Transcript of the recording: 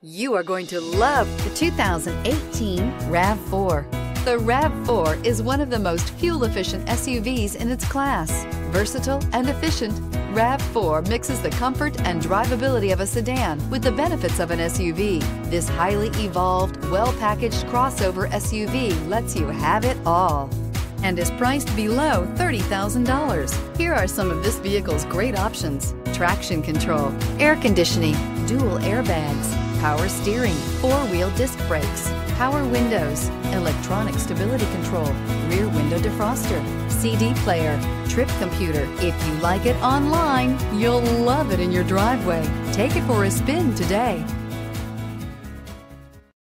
You are going to love the 2018 RAV4. The RAV4 is one of the most fuel-efficient SUVs in its class. Versatile and efficient, RAV4 mixes the comfort and drivability of a sedan with the benefits of an SUV. This highly evolved, well-packaged crossover SUV lets you have it all and is priced below $30,000. Here are some of this vehicle's great options. Traction control, air conditioning, dual airbags, power steering, four-wheel disc brakes, power windows, electronic stability control, rear window defroster, CD player, trip computer. If you like it online, you'll love it in your driveway. Take it for a spin today.